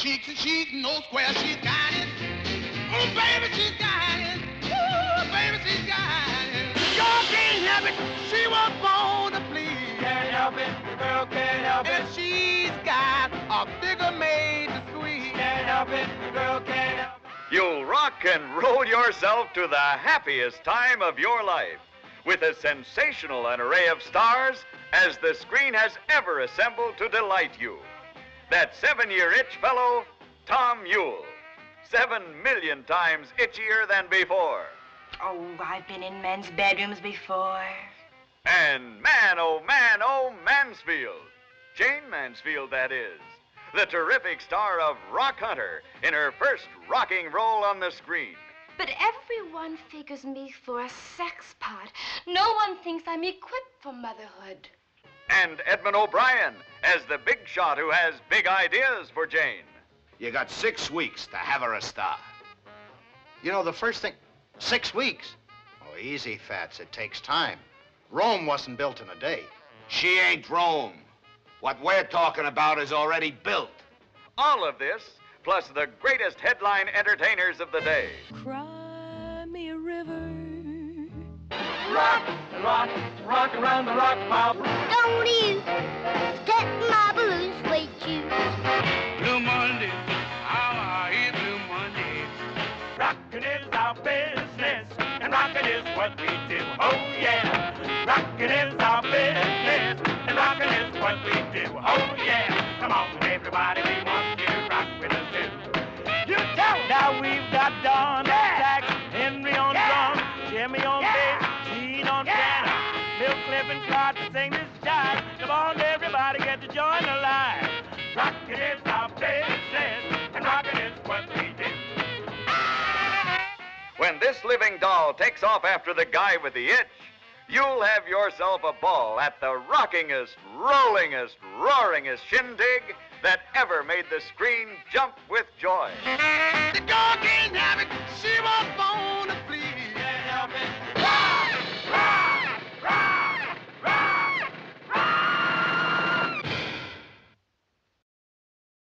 cheeks and she's no square. She's got it. Oh, baby, she's got it. Ooh, baby, she's got it. Y'all can't help it. She was born to please. Can't help it. The girl can't help it. And she's got a figure made to squeeze. Can't help it. The girl can't help it. You'll rock and roll yourself to the happiest time of your life with as sensational an array of stars as the screen has ever assembled to delight you. That seven-year itch fellow, Tom Ewell. Seven million times itchier than before. Oh, I've been in men's bedrooms before. And man, oh man, oh Mansfield. Jayne Mansfield, that is. The terrific star of Rock Hunter in her first rocking role on the screen. But everyone figures me for a sex pot. No one thinks I'm equipped for motherhood. And Edmond O'Brien as the big shot who has big ideas for Jayne. You got six weeks to have her a star. You know, the first thing... Six weeks? Oh, easy, Fats. It takes time. Rome wasn't built in a day. She ain't Rome. What we're talking about is already built. All of this, plus the greatest headline entertainers of the day. Cry me a river. Rock rock, rock around the rock pile. Don't you step my blue suede shoes. Blue Monday, how I hate Blue Monday. Rockin' is our business, and rockin' is what we do. Oh yeah, rockin' is our and Clark to sing this jive. Come on everybody, get to join the line. Rockin' is our business, and rockin' is what we do. When this living doll takes off after the guy with the itch, you'll have yourself a ball at the rockingest, rollingest, roaringest shindig that ever made the screen jump with joy. The dog can't have it.